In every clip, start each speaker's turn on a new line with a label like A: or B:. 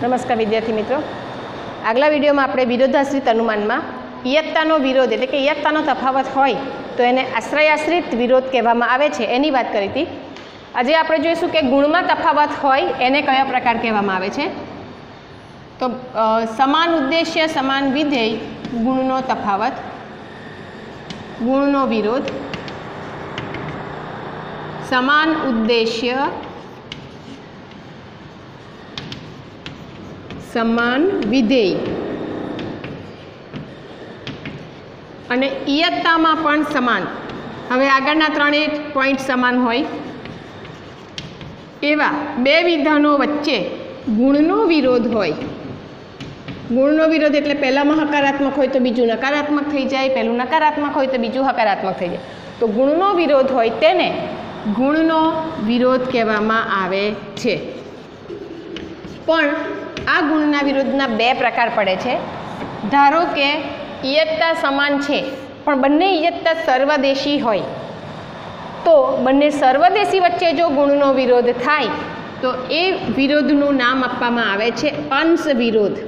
A: નમસ્કાર વિદ્યાર્થી મિત્રો. આગલા વિડીયોમાં આપણે વિરોધાશ્રિત અનુમાનમાં ઇયત્તાનો વિરોધ એટલે કે ઇયત્તાનો તફાવત હોય તો એને આશ્રયાશ્રિત વિરોધ કહેવામાં આવે છે. એની વાત કરી હતી. આજે આપણે જોઈશું કે ગુણમાં તફાવત હોય એને કયા પ્રકાર કહેવામાં આવે છે. તો સમાન ઉદ્દેશ્ય, સમાન વિધેય, ગુણનો તફાવત, ગુણનો વિરોધ, સમાન ઉદ્દેશ્ય સમાન વિધેય. અને ઇયત્તામાં પણ સમાન. હવે આગળના ત્રણેય પોઈન્ટ સમાન હોય. એવા બે વિધાનો વચ્ચે ગુણનો વિરોધ હોય. ગુણનો વિરોધ એટલે પહેલામાં હકારાત્મક હોય તો બીજું નકારાત્મક થઈ જાય, પહેલું નકારાત્મક હોય તો બીજું હકારાત્મક થઈ જાય. તો ગુણનો વિરોધ હોય તેને ગુણનો વિરોધ કહેવામાં આવે છે. પણ આ ગુણના વિરોધના બે પ્રકાર પડે છે. ધારો કે ઇયત્તા સમાન છે, પણ બંને ઇયત્તા સર્વદેશી હોય. તો બંને સર્વદેશી વચ્ચે જો ગુણનો વિરોધ થાય, તો એ વિરોધનું નામ આપવામાં આવે છે અંશ વિરોધ.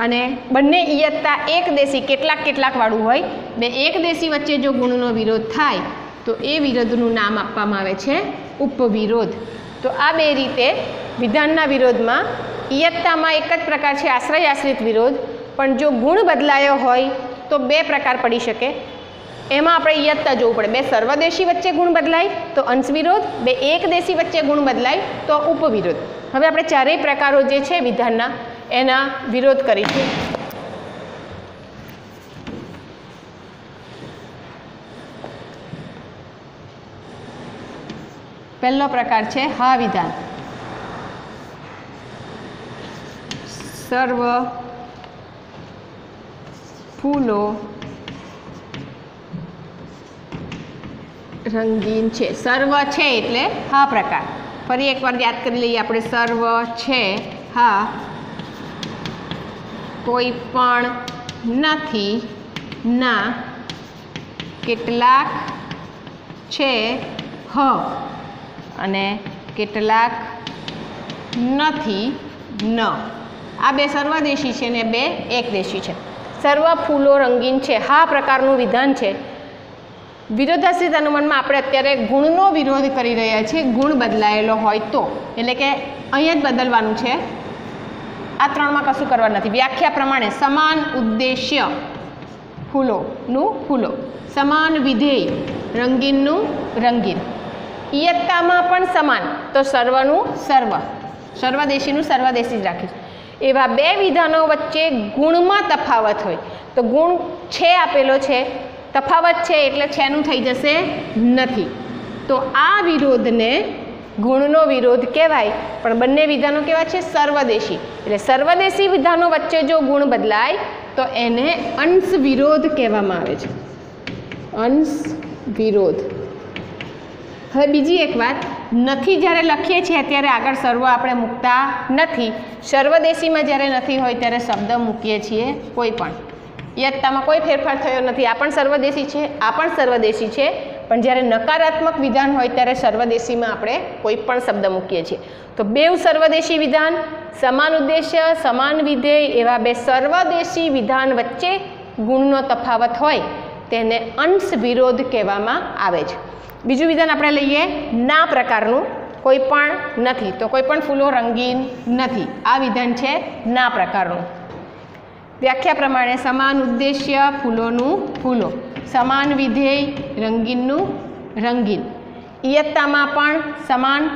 A: અને બંને ઇયત્તા એક દેશી કેટલાક કેટલાકવાળું હોય, બે એક દેશી વચ્ચે જો ગુણનો વિરોધ થાય, તો એ વિરોધનું નામ આપવામાં આવે છે ઉપવિરોધ. તો આ બે રીતે વિધાનના વિરોધમાં ઇયત્તામાં એક જ પ્રકાર છે આશ્રય આશ્રિત વિરોધ. પણ જો ગુણ બદલાયો હોય તો બે પ્રકાર પડી શકે. એમાં આપણે ઇયત્તા જોવું પડે. બે સર્વદેશી વચ્ચે ગુણ બદલાય તો અંશ વિરોધ, બે એક દેશી વચ્ચે ગુણ બદલાય તો ઉપવિરોધ. હવે આપણે ચારેય પ્રકારો જે છે વિધાનના એના વિરોધ કરીશું. પહેલો પ્રકાર છે હા વિધાન. સર્વ ફૂલો રંગીન છે. સર્વ છે એટલે હા પ્રકાર. ફરી એકવાર યાદ કરી લઈએ આપણે સર્વ છે, હા. કોઈ પણ નથી, ના. કેટલાક છે, હ. અને કેટલાક નથી, ન. આ બે સર્વદેશી છે ને બે એકદેશી છે. સર્વ ફૂલો રંગીન છે. હા, પ્રકારનું વિધાન છે. વિરોધાશ્રિત અનુમાનમાં આપણે અત્યારે ગુણનો વિરોધ કરી રહ્યા છીએ. ગુણ બદલાયેલો હોય તો. એટલે કે અહીંયા જ બદલવાનું છે. આ ત્રણમાં કશું કરવા નથી. વ્યાખ્યા પ્રમાણે સમાન ઉદ્દેશ્ય ફૂલોનું ફૂલો. સમાન વિધેય રંગીનનું રંગીન. ઇયત્તામાં પણ સમાન. તો સર્વનું સર્વ. સર્વદેશીનું સર્વદેશી જ રાખીશ. એવા બે વિધાનો વચ્ચે ગુણમાં તફાવત હોય. તો ગુણ છે આપેલો છે. તફાવત છે એટલે છેનું થઈ જશે નથી. તો આ વિરોધને ગુણનો વિરોધ કહેવાય. પણ બંને વિધાનો કેવા છે? સર્વદેશી. એટલે સર્વદેશી વિધાનો વચ્ચે જો ગુણ બદલાય, તો એને અંશ વિરોધ કહેવામાં આવે છે. અંશ વિરોધ. હવે બીજી એક વાત. નથી જ્યારે લખીએ છીએ ત્યારે આગળ સર્વ આપણે મૂકતા નથી. સર્વદેશીમાં જ્યારે નથી હોય ત્યારે શબ્દ મૂકીએ છીએ કોઈ પણ. યત્તામાં કોઈ ફેરફાર થયો નથી. આ પણ સર્વદેશી છે, આ પણ સર્વદેશી છે. પણ જ્યારે નકારાત્મક વિધાન હોય ત્યારે સર્વદેશીમાં આપણે કોઈ પણ શબ્દ મૂકીએ છીએ. તો બેવ સર્વદેશી વિધાન, સમાન ઉદ્દેશ્ય, સમાન વિધેય એવા બે સર્વદેશી વિધાન વચ્ચે ગુણનો તફાવત હોય તેને અંશ વિરોધ કહેવામાં આવે છે. બીજું વિધાન આપણે લઈએ ના પ્રકારનું, કોઈ પણ નથી. તો કોઈ પણ ફૂલો રંગીન નથી. આ વિધાન છે ના પ્રકારનું. વ્યાખ્યા પ્રમાણે સમાન ઉદ્દેશ્ય ફૂલોનું ફૂલો. સમાન વિધેય રંગીનનું રંગીન. ઇયત્તામાં પણ સમાન,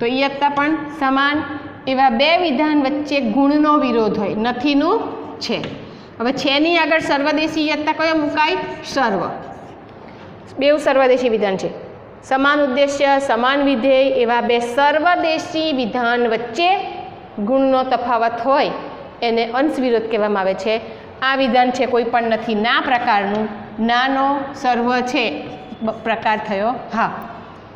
A: તો ઇયત્તા પણ સમાન. એવા બે વિધાન વચ્ચે ગુણનો વિરોધ હોય. નથીનું છે. હવે છેની આગળ સર્વદેશી ઇયત્તા કયો મુકાય? સર્વ. બેઉ સર્વદેશી વિધાન છે. સમાન ઉદ્દેશ્ય, સમાન વિધેય એવા બે સર્વદેશી વિધાન વચ્ચે ગુણનો તફાવત હોય એને અંશ વિરોધ કહેવામાં આવે છે. આ વિધાન છે કોઈ પણ નથી. ના પ્રકારનું નાનો સર્વ છે પ્રકાર થયો. હા.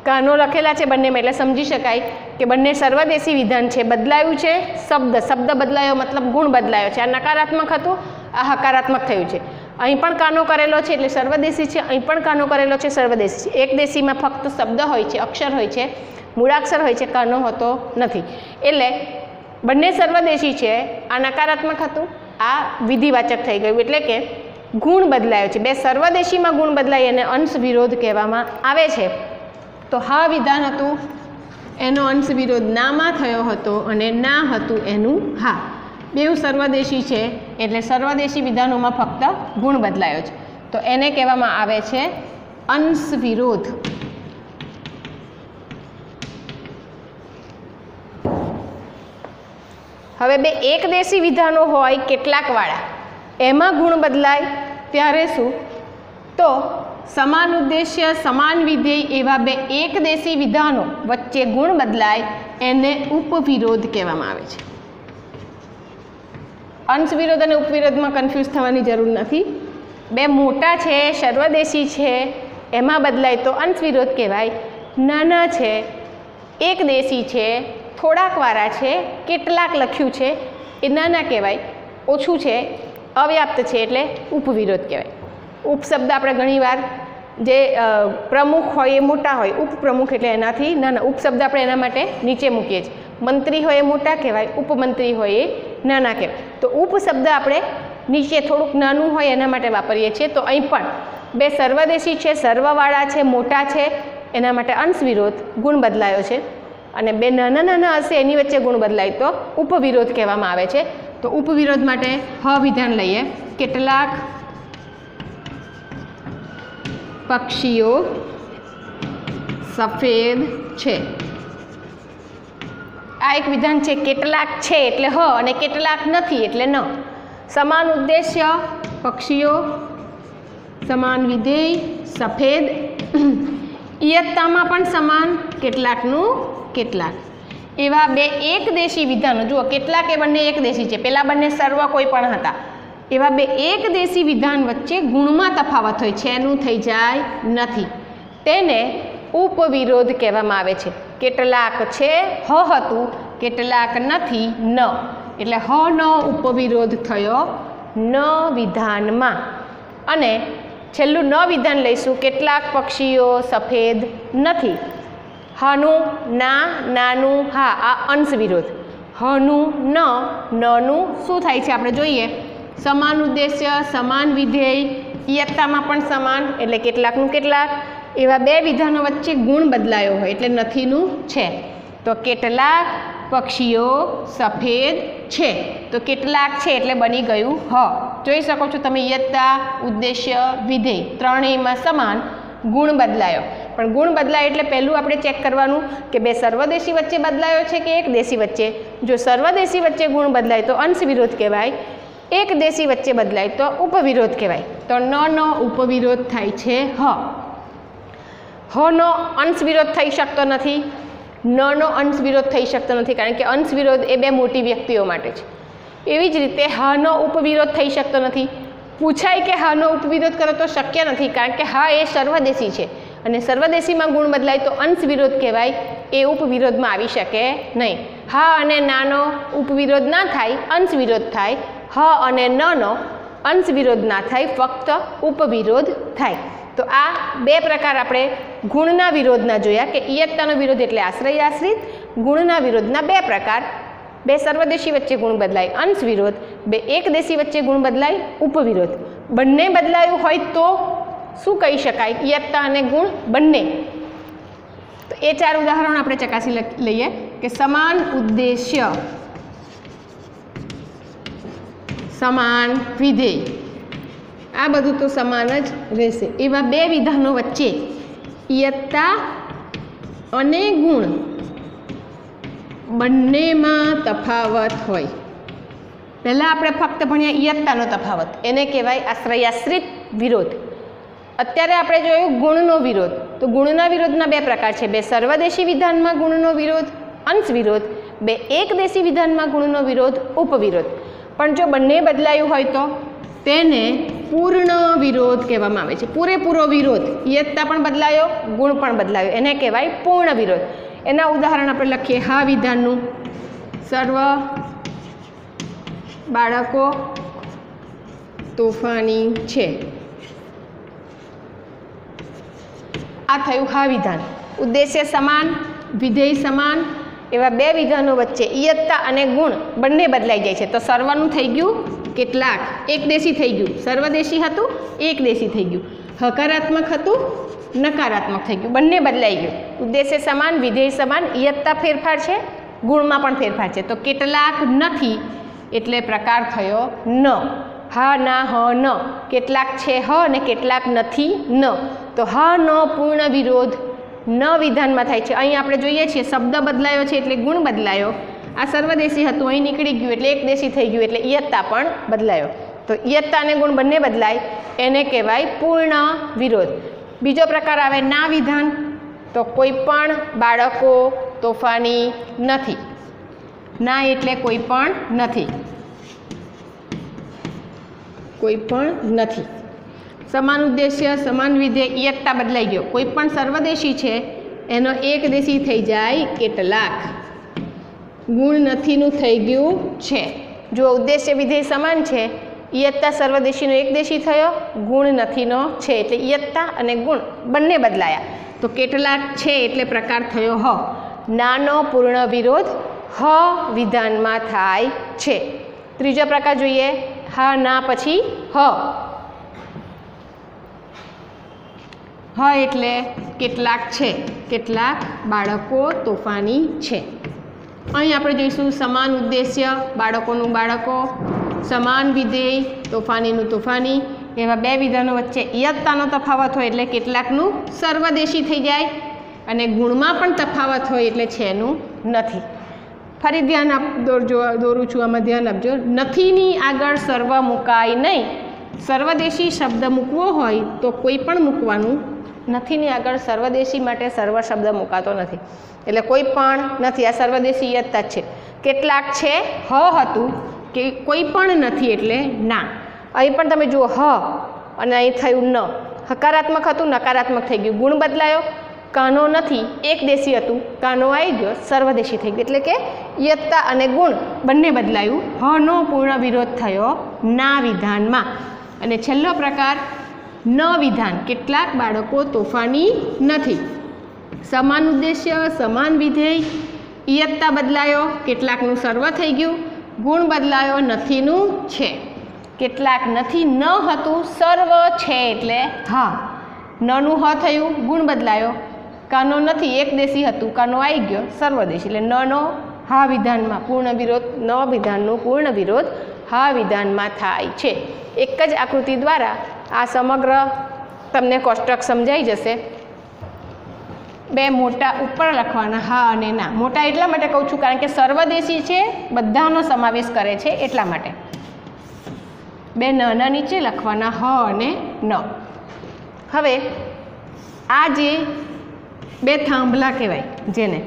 A: કાનો લખેલા છે બંનેમાં એટલે સમજી શકાય કે બંને સર્વદેશી વિધાન છે. બદલાયું છે શબ્દ. શબ્દ બદલાયો મતલબ ગુણ બદલાયો છે. આ નકારાત્મક હતું, આ હકારાત્મક થયું છે. અહીં પણ કાનો કરેલો છે એટલે સર્વદેશી છે, અહીં પણ કાનો કરેલો છે, સર્વદેશી છે. એક દેશીમાં ફક્ત શબ્દ હોય છે, અક્ષર હોય છે, મૂળાક્ષર હોય છે, કાનો હોતો નથી. એટલે બંને સર્વદેશી છે, આ નકારાત્મક હતું, આ વિધિવાચક થઈ ગયું. એટલે કે ગુણ બદલાયો છે. બે સર્વદેશીમાં ગુણ બદલાય એને અંશ વિરોધ કહેવામાં આવે છે. તો હા વિધાન હતું, એનો અંશ વિરોધ નામાં થયો હતો અને ના હતું એનું હા. બેઉ સર્વદેશી છે, એટલે સર્વદેશી વિધાનોમાં ફક્ત ગુણ બદલાયો છે. તો એને કહેવામાં આવે છે અંશ વિરોધ. હવે બે એકદેશી વિધાનો હોય કેટલાકવાળા, એમાં ગુણ બદલાય ત્યારે શું? તો સમાન ઉદ્દેશ્ય, સમાન વિધેય એવા બે એકદેશી વિધાનો વચ્ચે ગુણ બદલાય, એને ઉપવિરોધ કહેવામાં આવે છે. અંશ વિરોધ અને ઉપવિરોધમાં કન્ફ્યુઝ થવાની જરૂર નથી. બે મોટા છે, સર્વદેશી છે, એમાં બદલાય તો અંશ વિરોધ કહેવાય. નાના છે, એક દેશી છે, થોડાક વાળા છે, કેટલાક લખ્યું છે, એ નાના કહેવાય. ઓછું છે, અવ્યાપ્ત છે એટલે ઉપવિરોધ કહેવાય. ઉપશબ્દ આપણે ઘણીવાર જે પ્રમુખ હોય એ મોટા હોય ઉપપ્રમુખ એટલે એનાથી નાના. ઉપશબ્દ આપણે એના માટે નીચે મૂકીએ છીએ. મંત્રી હોય એ મોટા કહેવાય, ઉપમંત્રી હોય એ નાના કહેવાય તો ઉપશબ્દ આપણે નીચે થોડુંક નાનું હોય એના માટે વાપરીએ છીએ. તો અહીં પણ બે સર્વદેશી છે, સર્વવાળા છે, મોટા છે, એના માટે અંશ વિરોધ ગુણ બદલાયો છે. અને બે નાના નાના હશે એની વચ્ચે ગુણ બદલાય તો ઉપવિરોધ કહેવામાં આવે છે. તો ઉપવિરોધ માટે હ વિધાન લઈએ. કેટલાક પક્ષીઓ સફેદ છે. આ એક વિધાન છે કેટલાક છે એટલે હ અને કેટલાક નથી એટલે ન. સમાન ઉદ્દેશ્ય, પક્ષીઓ, સમાન વિધેય, સફેદ. ઇયત્તામાં પણ સમાન, કેટલાકનું કેટલાક. એવા બે એક દેશી વિધાનો. જુઓ, કેટલાક એ બંને એક દેશી છે. પેલા બંને સર્વ કોઈ પણ હતા. એવા બે એક દેશી વિધાન વચ્ચે ગુણમાં તફાવત હોય છે. એનું થઈ જાય નથી. તેને ઉપવિરોધ કહેવામાં આવે છે. કેટલાક છે હ હતું, કેટલાક નથી, ન. એટલે હ નો ઉપવિરોધ થયો ન વિધાનમાં. અને છેલ્લું ન વિધાન લઈશું, કેટલાક પક્ષીઓ સફેદ નથી. હનું, ના, નાનું, હા, આ અંશ વિરોધ. હનું, ન, નનું શું થાય છે આપણે જોઈએ? સમાન ઉદ્દેશ્ય, સમાન વિધેય ઇયત્તામાં પણ સમાન, એટલે કેટલાકનું કેટલાક. એવા બે વિધાનો વચ્ચે ગુણ બદલાયો હોય એટલે નથીનું છે. તો કેટલાક પક્ષીઓ સફેદ છે. તો કેટલાક છે એટલે બની ગયું હ. જોઈ શકો છો તમે યત્તા, ઉદ્દેશ્ય વિધેય ત્રણેયમાં સમાન ગુણ બદલાયો. પણ ગુણ બદલાય એટલે પહેલું આપણે ચેક કરવાનું કે બે સર્વદેશી વચ્ચે બદલાયો છે કે એક દેશી વચ્ચે? જો સર્વદેશી વચ્ચે ગુણ બદલાય તો અંશ વિરોધ કહેવાય, એક દેશી વચ્ચે બદલાય તો ઉપવિરોધ કહેવાય. તો ન, નો ઉપવિરોધ થાય છે, હ. હનો અંશ વિરોધ થઈ શકતો નથી, નનો અંશ વિરોધ થઈ શકતો નથી, કારણ કે અંશ વિરોધ એ બે મોટી વ્યક્તિઓ માટે છે. એવી જ રીતે હનો ઉપવિરોધ થઈ શકતો નથી. પૂછાય કે હાનો ઉપવિરોધ કરો તો શક્ય નથી, કારણ કે હા એ સર્વદેશી છે. અને સર્વદેશીમાં ગુણ બદલાય તો અંશ વિરોધ કહેવાય, એ ઉપવિરોધમાં આવી શકે નહીં. હા અને નાનો ઉપવિરોધ ના થાય, અંશ વિરોધ થાય. હ અને નનો અંશ વિરોધ ના થાય, ફક્ત ઉપવિરોધ થાય. તો આ બે પ્રકાર આપણે ગુણના વિરોધના જોયા કે ઇયત્તાનો વિરોધ એટલે આશ્રય આશ્રિત, ગુણના વિરોધના બે પ્રકાર. બે સર્વદેશી વચ્ચે ગુણ બદલાય, અંશ વિરોધ. બે એક દેશી વચ્ચે ગુણ બદલાય, ઉપવિરોધ. બંને બદલાયું હોય તો શું કહી શકાય? ઇયત્તા અને ગુણ બંને. તો એ ચાર ઉદાહરણ આપણે ચકાસી લઈએ કે સમાન ઉદ્દેશ્ય, સમાન વિધેય. આ બધું તો સમાન જ રહેશે. એવા બે વિધાનો વચ્ચે યત્તા અને ગુણ બંનેમાં તફાવત હોય. પહેલાં આપણે ફક્ત ભણ્યા યત્તાનો તફાવત. એને કહેવાય આશ્રયાશ્રિત વિરોધ. અત્યારે આપણે જોયું ગુણનો વિરોધ. તો ગુણના વિરોધના બે પ્રકાર છે. બે સર્વદેશી વિધાનમાં ગુણનો વિરોધ, અંશ વિરોધ. બે એક દેશી વિધાનમાં ગુણનો વિરોધ, ઉપવિરોધ. પણ જો બંને બદલાયું હોય તો તેને પૂર્ણ વિરોધ કહેવામાં આવે છે. પૂરેપૂરો વિરોધ ઇયત્તા પણ બદલાયો, ગુણ પણ બદલાયો. એને કહેવાય પૂર્ણ વિરોધ. એના ઉદાહરણ આપણે લખીએ. હા, વિધાનનું. સર્વ બાળકો તોફાની છે. આ થયું હા વિધાન. ઉદ્દેશ્ય સમાન, વિધેય સમાન, એવા બે વિધાનો વચ્ચે ઇયત્તા અને ગુણ બંને બદલાઈ જાય છે. તો સર્વનું થઈ ગયું કેટલાક? એકદેશી થઈ ગયું. સર્વદેશી હતું એકદેશી થઈ ગયું. હકારાત્મક હતું, નકારાત્મક થઈ ગયું. બંને બદલાઈ ગયું. ઉદ્દેશ્ય સમાન, વિધેય સમાન ઇયત્તા ફેરફાર છે, ગુણમાં પણ ફેરફાર છે. તો કેટલાક નથી, એટલે પ્રકાર થયો ન. હા, ના, હ, ન. કેટલાક છે, હ અને કેટલાક નથી, ન. તો હ, ન, પૂર્ણ વિરોધ ન વિધાનમાં થાય છે. અહીં આપણે જોઈએ છીએ, શબ્દ બદલાયો છે, એટલે ગુણ બદલાયો. આ સર્વદેશી હતું, અહીં નીકળી ગયું એટલે એક દેશી થઈ ગયું એટલે ઇયત્તા પણ બદલાયો. તો ઇયત્તા અને ગુણ બંને બદલાય, એને કહેવાય પૂર્ણ વિરોધ. બીજો પ્રકાર આવે ના વિધાન, તો કોઈ પણ બાળકો તોફાની નથી. ના એટલે કોઈ પણ નથી. કોઈ પણ નથી. સમાન ઉદ્દેશ્ય, સમાન વિધેય ઇયત્તા બદલાઈ ગયો. કોઈ પણ સર્વદેશી છે, એનો એક દેશી થઈ જાય કેટલાક. ગુણ નથીનું થઈ ગયું છે. જો ઉદ્દેશ્ય વિધેય સમાન છે ઇયત્તા સર્વદેશીનો એક દેશી થયો, ગુણ નથીનો છે, એટલે ઇયત્તા અને ગુણ બંને બદલાયા. તો કેટલાક છે એટલે પ્રકાર થયો હ. નાનો પૂર્ણ વિરોધ હ વિધાનમાં થાય છે. ત્રીજો પ્રકાર જોઈએ. હા ના પછી હ. હ એટલે કેટલાક છે. કેટલાક બાળકો તોફાની છે. અહીં આપણે જોઈશું સમાન ઉદ્દેશ્ય, બાળકોનું બાળકો, સમાન વિધેય, તોફાનીનું તોફાની. એવા બે વિધાનો વચ્ચે ઇયત્તાનો તફાવત હોય એટલે કેટલાકનું સર્વદેશી થઈ જાય અને ગુણમાં પણ તફાવત હોય એટલે છેનું નથી. ફરી ધ્યાન આપ દોરું છું, આમાં ધ્યાન આપજો. નથીની આગળ સર્વ મુકાય નહીં. સર્વદેશી શબ્દ મૂકવો હોય તો કોઈ પણ મૂકવાનું નથીની આગળ સર્વદેશી માટે સર્વ શબ્દ મુકાતો નથી. એટલે કોઈ પણ નથી, આ સર્વદેશી યત્તા જ છે. કેટલાક છે, હ હતું, કે કોઈ પણ નથી એટલે ના. અહીં પણ તમે જુઓ, હ અને અહીં થયું ન. હકારાત્મક હતું, નકારાત્મક થઈ ગયું. ગુણ બદલાયો, કાનો નથી, એક દેશી હતું, કાનો આવી ગયો, સર્વદેશી થઈ ગયો. એટલે કે યત્તા અને ગુણ બંને બદલાયું. હનો પૂર્ણ વિરોધ થયો ના વિધાનમાં. અને છેલ્લો પ્રકાર ન વિધાન. કેટલાક બાળકો તોફાની નથી. સમાન ઉદ્દેશ્ય, સમાન વિધેય ઇયત્તા બદલાયો, કેટલાકનું સર્વ થઈ ગયું, ગુણ બદલાયો નથીનું છે. કેટલાક નથી, ન હતું, સર્વ છે એટલે હા, નનું હ થયું, ગુણ બદલાયો. કાનો નથી, એક દેશી હતું, કાનો આવી ગયો સર્વદેશી એટલે નનો હા વિધાનમાં, પૂર્ણ વિરોધ, ન વિધાનનો પૂર્ણ વિરોધ હા વિધાનમાં થાય છે. એક જ આકૃતિ દ્વારા આ સમગ્ર તમને કોષ્ટક સમજાઈ જશે. બે મોટા ઉપર લખવાના, હા અને ના. મોટા એટલા માટે કહું છું કારણ કે સર્વદેશી છે, બધાનો સમાવેશ કરે છે એટલા માટે. બે નાના નીચે લખવાના, હ અને ન. હવે આ જે બે થાંભલા કહેવાય, જેને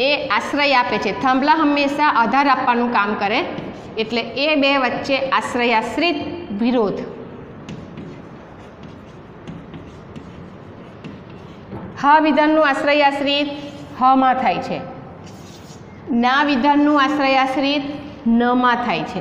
A: એ આશ્રય આપે છે. થાંભલા હંમેશા આધાર આપવાનું કામ કરે, એટલે એ બે વચ્ચે આશ્રયાશ્રિત વિરોધ હા વિધાનનું આશ્રયાશ્રિત હમાં થાય છે. ના વિધાનનું આશ્રયાશ્રિત નમાં થાય છે.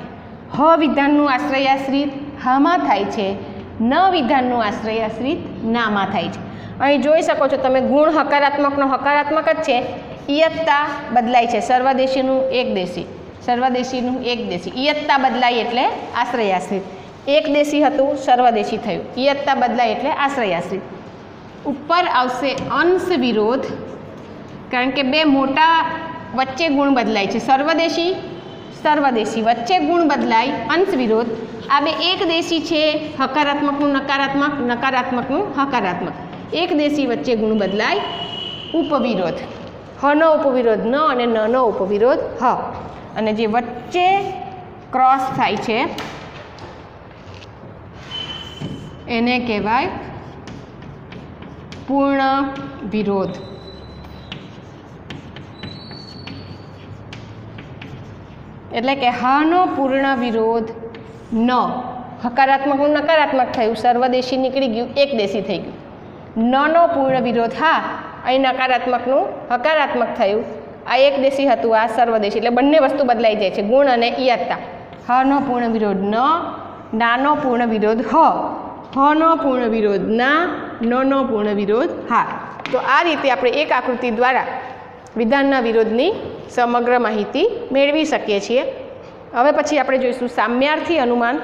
A: હ વિધાનનું આશ્રયાશ્રિત હામાં થાય છે. ન વિધાનનું આશ્રયાશ્રિત નામાં થાય છે. અહીં જોઈ શકો છો તમે ગુણ હકારાત્મકનો હકારાત્મક જ છે. ઇયત્તા બદલાય છે. સર્વદેશીનું એક દેશી. સર્વદેશીનું એક દેશી. ઇયત્તા બદલાય એટલે આશ્રયાશ્રિત એક દેશી હતું, સર્વદેશી થયું. ઇયત્તા બદલાય એટલે આશ્રયાશ્રિત ઉપર આવશે અંશ વિરોધ, કારણ કે બે મોટા વચ્ચે ગુણ બદલાય છે. સર્વદેશી સર્વદેશી વચ્ચે ગુણ બદલાય, અંશ વિરોધ. આ બે એક દેશી છે, હકારાત્મકનું નકારાત્મક, નકારાત્મકનું હકારાત્મક. એક દેશી વચ્ચે ગુણ બદલાય, ઉપવિરોધ. હનો ઉપવિરોધ, ન અને નનો ઉપવિરોધ, હ. અને જે વચ્ચે ક્રોસ થાય છે, એને કહેવાય પૂર્ણ વિરોધ. એટલે કે હાનો પૂર્ણ વિરોધ ન. હકારાત્મકનું નકારાત્મક થયું, સર્વદેશી નીકળી ગયું એક દેશી થઈ ગયું. નનો પૂર્ણ વિરોધ, હા, અહીં નકારાત્મકનું હકારાત્મક થયું. આ એક દેશી હતું, આ સર્વદેશી, એટલે બંને વસ્તુ બદલાઈ જાય છે, ગુણ અને ઇયત્તા હનો પૂર્ણ વિરોધ ન, નાનો પૂર્ણ વિરોધ, હ. હનો પૂર્ણ વિરોધ ના નનો પૂર્ણ વિરોધ હા તો આ રીતે આપણે એક આકૃતિ દ્વારા વિધાનના વિરોધની સમગ્ર માહિતી મેળવી શકીએ છીએ. હવે પછી આપણે જોઈશું સામ્યાર્થી અનુમાન.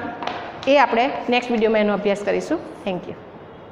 A: એ આપણે નેક્સ્ટ વિડીયોમાં એનો અભ્યાસ કરીશું. Thank you